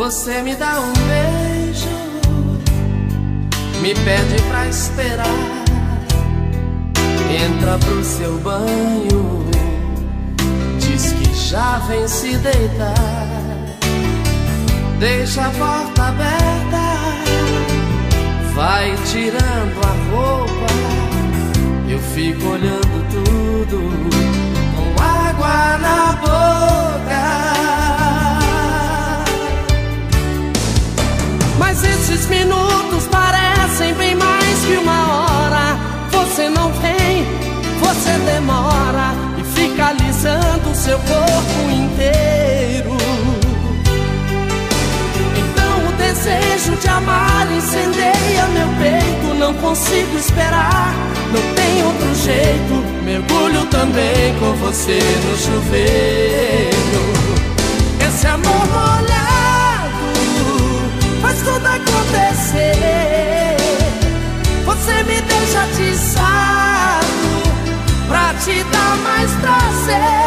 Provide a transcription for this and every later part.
Você me dá um beijo, me pede pra esperar. Entra pro seu banho, diz que já vem se deitar. Deixa a porta aberta, vai tirando a roupa. Eu fico olhando tudo esses minutos parecem bem mais que uma hora. Você não vem, você demora e fica alisando seu corpo inteiro. Então o desejo de amar incendeia meu peito. Não consigo esperar, não tem outro jeito. Mergulho também com você no chuveiro. Te dar mais prazer.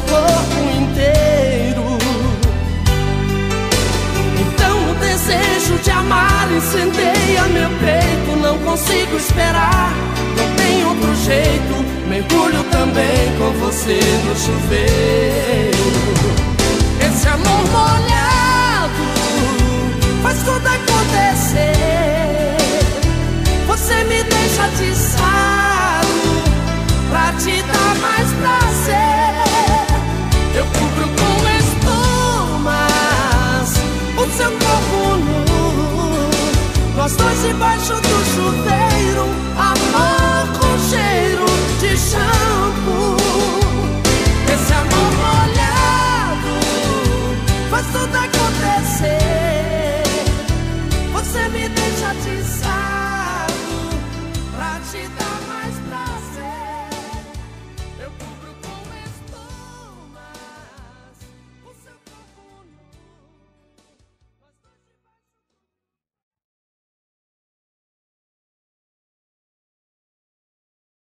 Seu corpo inteiro. Então o desejo de amar incendeia meu peito. Não consigo esperar, não tem outro jeito. Mergulho também com você no chuveiro. Esse amor molhado faz tudo acontecer. Você me deixa pra